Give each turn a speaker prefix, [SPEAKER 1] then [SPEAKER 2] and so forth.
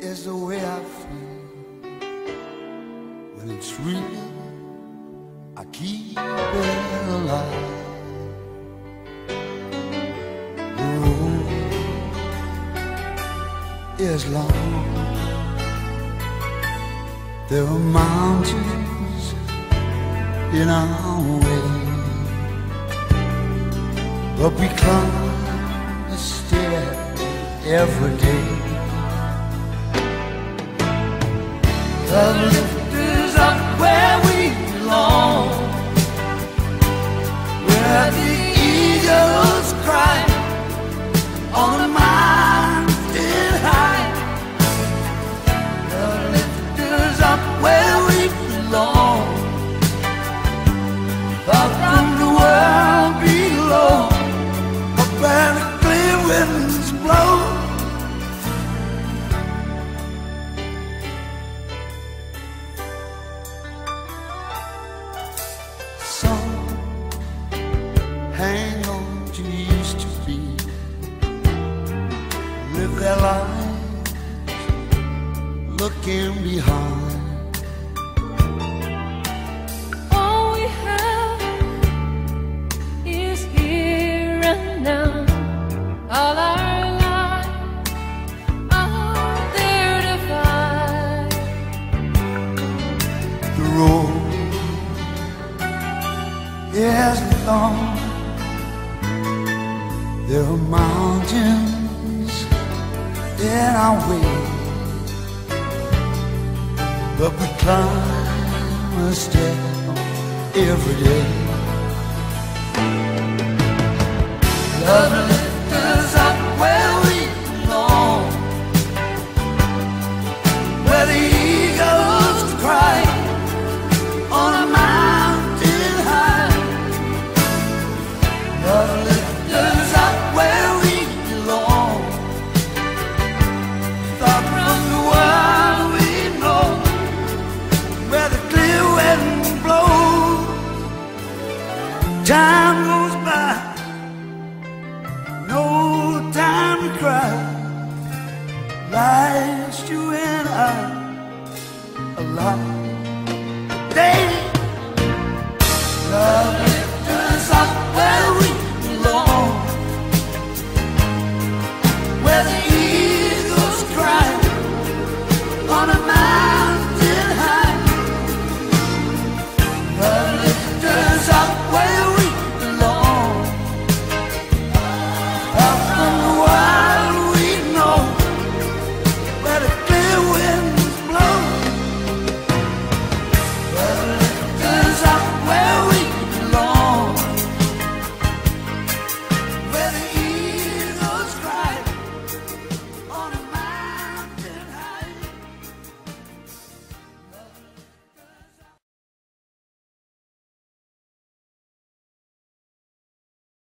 [SPEAKER 1] is the way I feel when it's real. I keep it alive. The road is long. There are mountains in our way, but we climb the stair every day. Live their lives looking behind.
[SPEAKER 2] All we have is here and now. All our lives are there to find.
[SPEAKER 1] The road is long. There are mountains in our way, but we climb a step every day. Love Time goes by, no time to cry. Life's you and I alive.